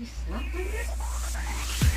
You slept with her?